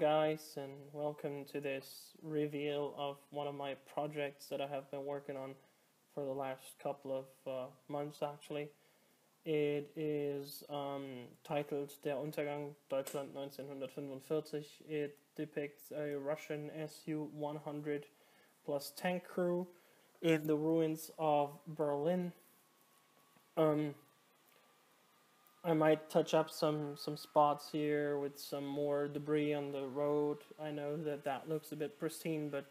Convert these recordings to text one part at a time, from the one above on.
Guys, and welcome to this reveal of one of my projects that I have been working on for the last couple of uh, months actually. It is um, titled Der Untergang Deutschland 1945. It depicts a Russian Su-100 plus tank crew in the ruins of Berlin. Um, I might touch up some some spots here with some more debris on the road. I know that that looks a bit pristine, but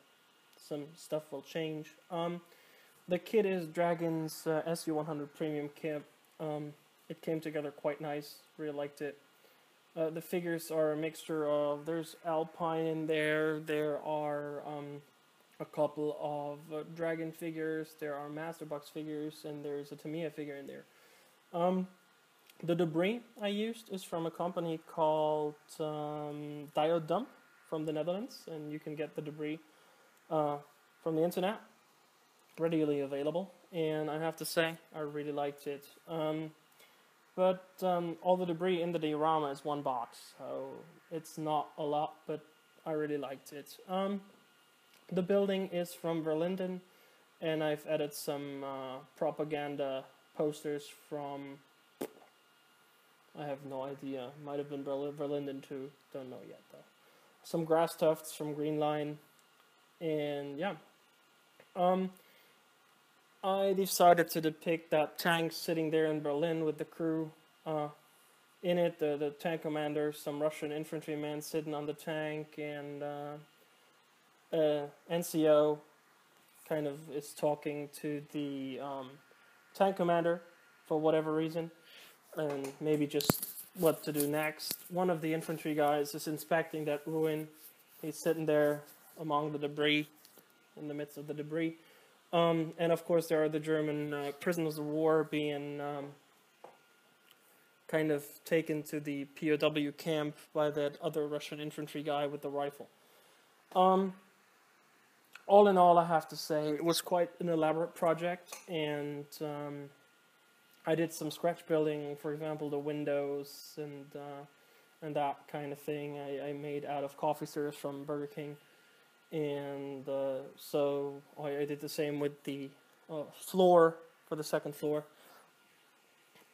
some stuff will change. Um, the kit is Dragon's uh, SU100 Premium kit. Um, it came together quite nice. Really liked it. Uh, the figures are a mixture of there's Alpine in there. There are um, a couple of uh, Dragon figures. There are Masterbox figures, and there's a Tamiya figure in there. Um, the debris I used is from a company called um, Dump from the Netherlands, and you can get the debris uh, from the internet, readily available. And I have to say, I really liked it. Um, but um, all the debris in the diorama is one box, so it's not a lot, but I really liked it. Um, the building is from Verlinden, and I've added some uh, propaganda posters from I have no idea. Might have been Verlinden too. Don't know yet though. Some grass tufts from Green Line, and yeah. Um, I decided to depict that tank sitting there in Berlin with the crew. Uh, in it, the the tank commander, some Russian infantryman sitting on the tank, and uh, uh, NCO kind of is talking to the um, tank commander for whatever reason and maybe just what to do next. One of the infantry guys is inspecting that ruin. He's sitting there among the debris, in the midst of the debris. Um, and of course, there are the German uh, prisoners of war being um, kind of taken to the POW camp by that other Russian infantry guy with the rifle. Um, all in all, I have to say, it was quite an elaborate project, and um, I did some scratch building, for example, the windows and uh, and that kind of thing. I, I made out of coffee stirrers from Burger King, and uh, so I, I, did the same with the uh, floor for the second floor.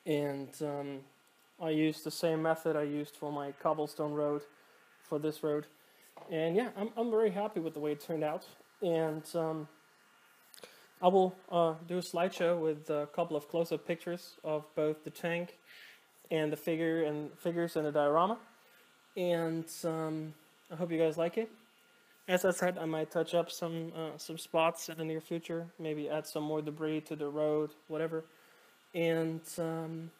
And um, I used the same method I used for my cobblestone road for this road. And yeah, I'm, I'm very happy with the way it turned out. And um, I will uh, do a slideshow with a couple of close-up pictures of both the tank and the figure and figures in the diorama. And um, I hope you guys like it. As I said, I might touch up some uh, some spots in the near future, maybe add some more debris to the road, whatever. And um,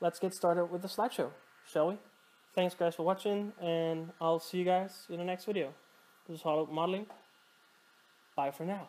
let's get started with the slideshow, shall we? Thanks guys for watching, and I'll see you guys in the next video. This is Hollow Modeling. Bye for now.